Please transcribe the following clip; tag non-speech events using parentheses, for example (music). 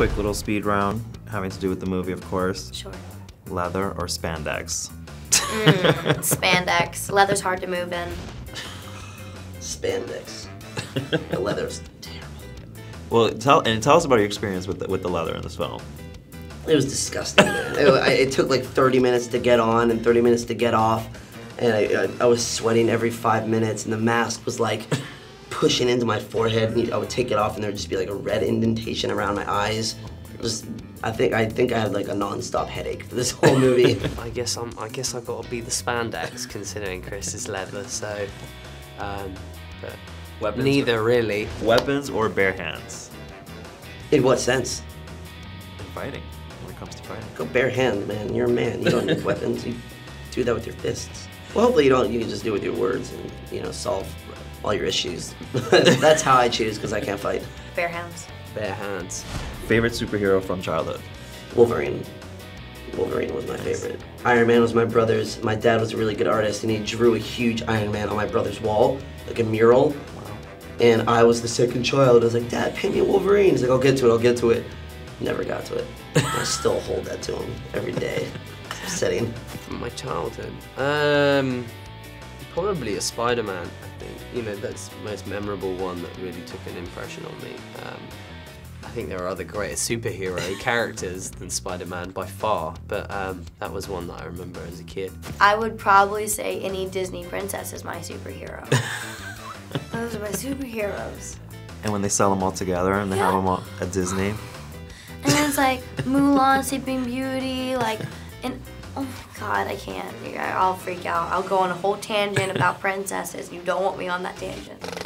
quick little speed round having to do with the movie, of course. Sure. Leather or spandex? Mm, spandex. Leather's hard to move in. Spandex. (laughs) the leather's terrible. Well, tell and tell us about your experience with the, with the leather in this film. It was disgusting, man. it, it took like 30 minutes to get on and 30 minutes to get off, and I, I, I was sweating every five minutes, and the mask was like pushing into my forehead. And I would take it off, and there would just be like a red indentation around my eyes. It was, I think, I think I had like a non-stop headache for this whole movie. (laughs) I guess I'm. I guess I've got to be the spandex, considering Chris is leather. So, um, but Weapons neither really. Weapons or bare hands? In what sense? Fighting. When it comes to fighting. Go bare hand, man. You're a man. You don't need (laughs) weapons. You do that with your fists. Well, hopefully you don't. You can just do it with your words and you know solve all your issues. (laughs) That's how I choose because I can't fight. Bare hands. Bare hands. Favorite superhero from childhood? Wolverine. Wolverine was my favorite. Iron Man was my brother's. My dad was a really good artist, and he drew a huge Iron Man on my brother's wall, like a mural. And I was the second child. I was like, Dad, paint me a Wolverine. He's like, I'll get to it. I'll get to it. Never got to it. (laughs) I still hold that to him every day. (laughs) It's upsetting. From my childhood. Um, probably a Spider-Man. I think you know that's the most memorable one that really took an impression on me. Um, I think there are other greater superhero (laughs) characters than Spider-Man by far, but um, that was one that I remember as a kid. I would probably say any Disney princess is my superhero. (laughs) Those are my superheroes. And when they sell them all together and they have them all at Disney. And it's like Mulan, Sleeping Beauty, like, and oh my god, I can't. I'll freak out. I'll go on a whole tangent about princesses. You don't want me on that tangent.